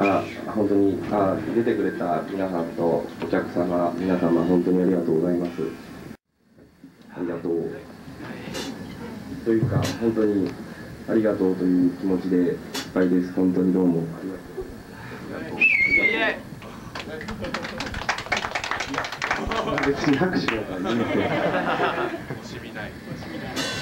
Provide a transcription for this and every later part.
あ、本当に、あ、出てくれた皆さんとお客様、皆様、本当にありがとうございます。ありがとう。というか、本当にありがとうという気持ちでいっぱいです。本当にどうもありがとう。ありがとう。別に拍手だからいいんですよ。「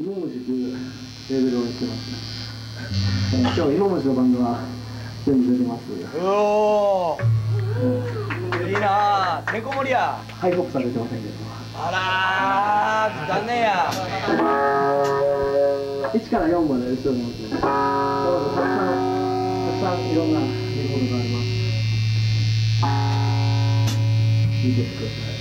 芋虫というレベルをしてます、ね、今日芋虫のバンドが全部出てます。お、いいなてこ盛りや。ハイッ出てませんけどあら残念や。一から四まで後ろに持たくさんたくさんいろんなレコードがあります。見ててください。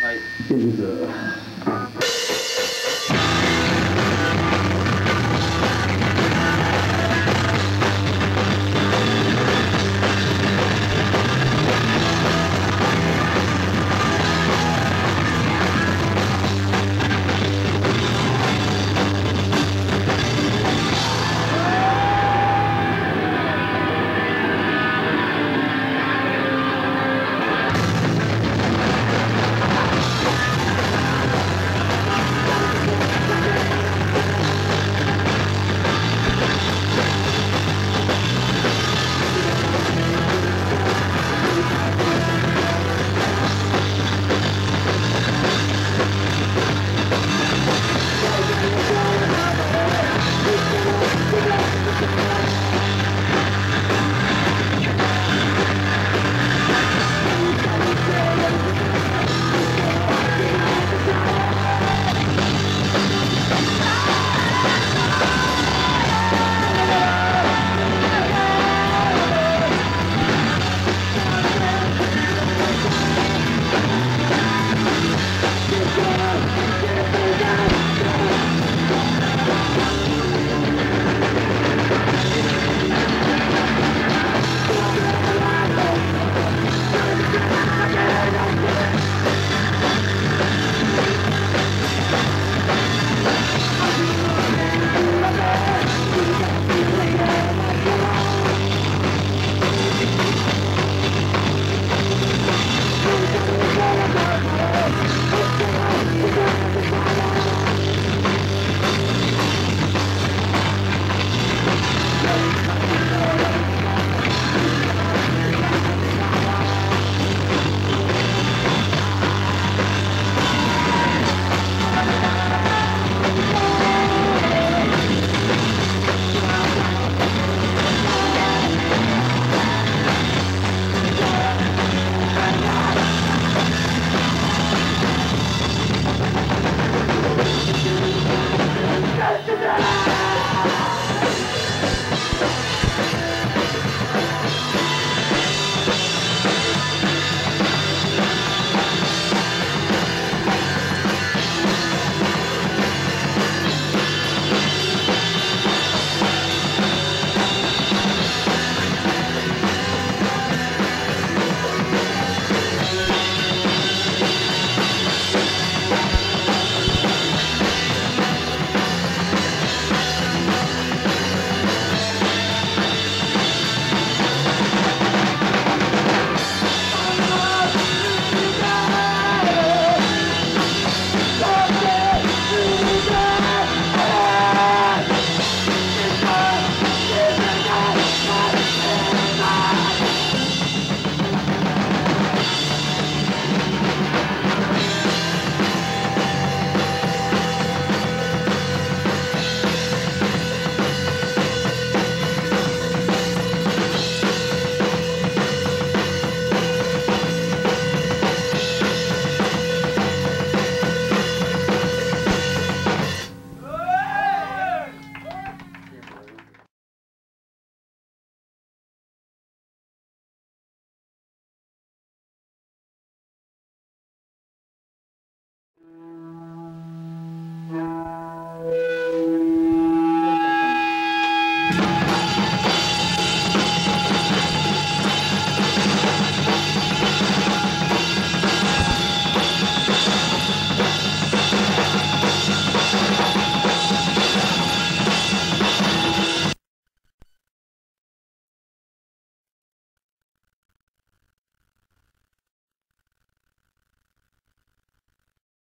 はいで、水。